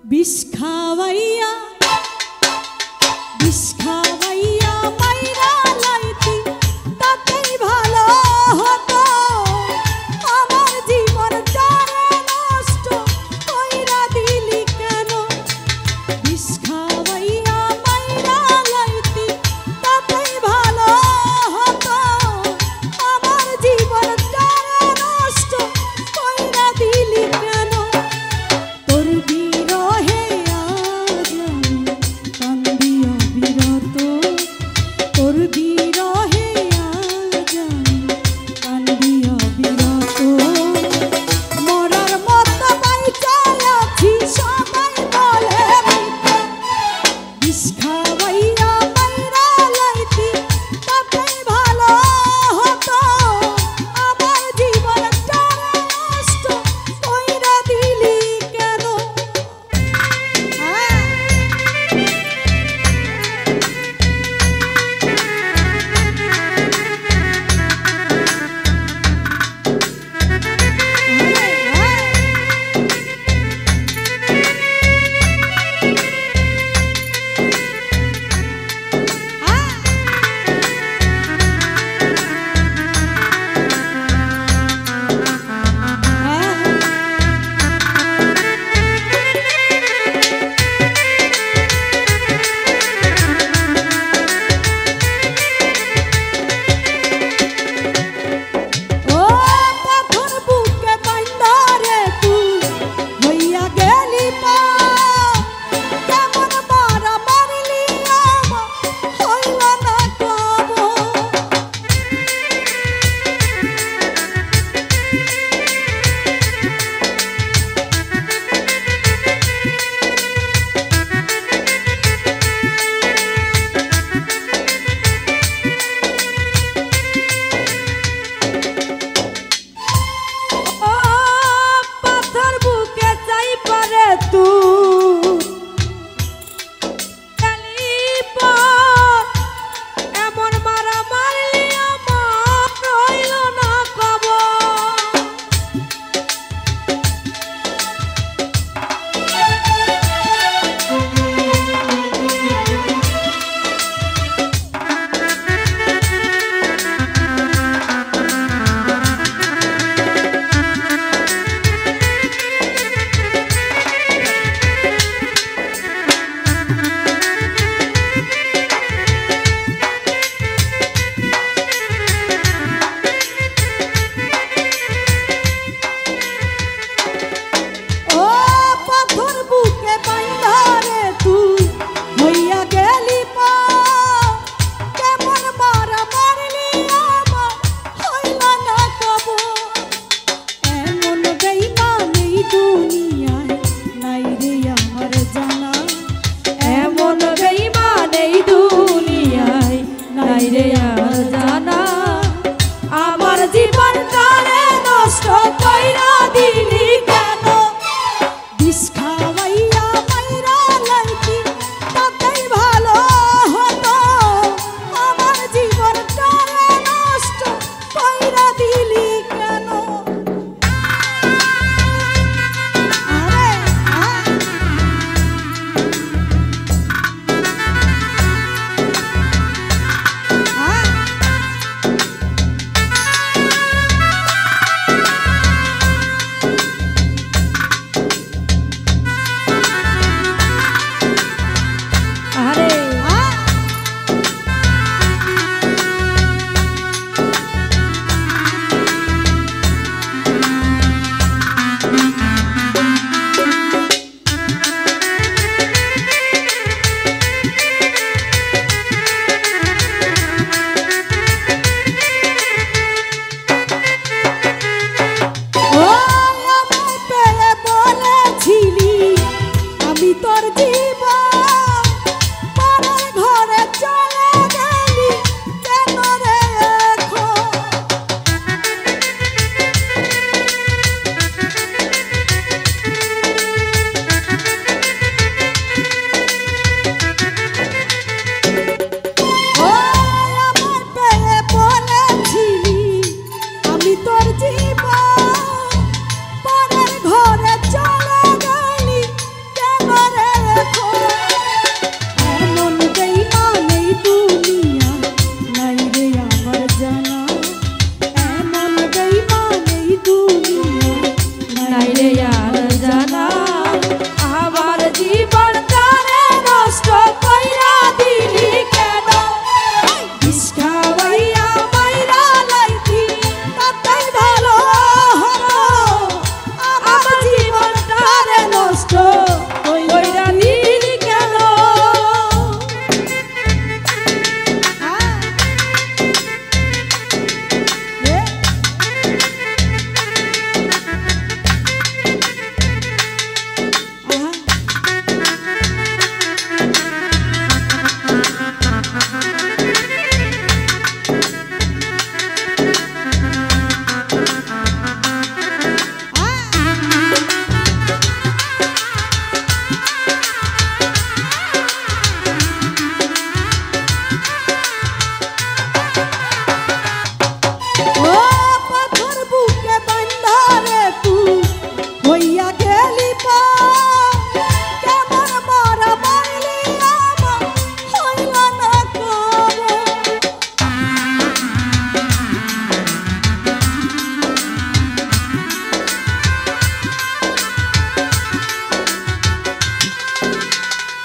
বিষ খাওয়াইয়া বিষ খাওয়াইয়া this car.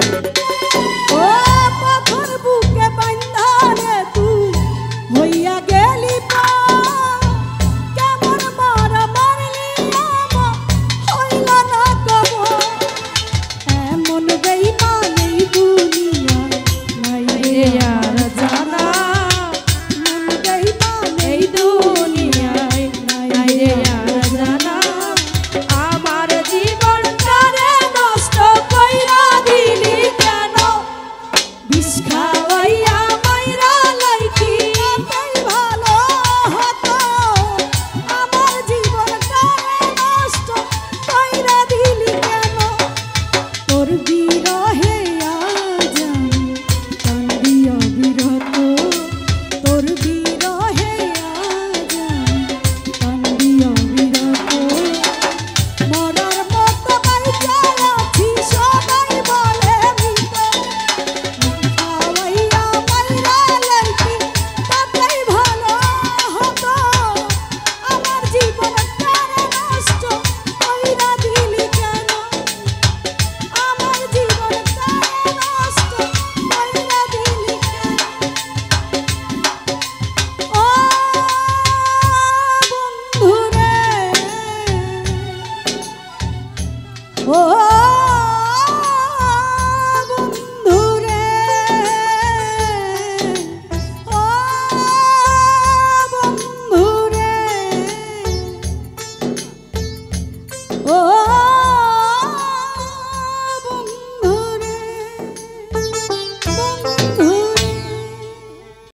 Música